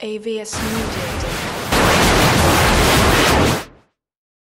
AVS Media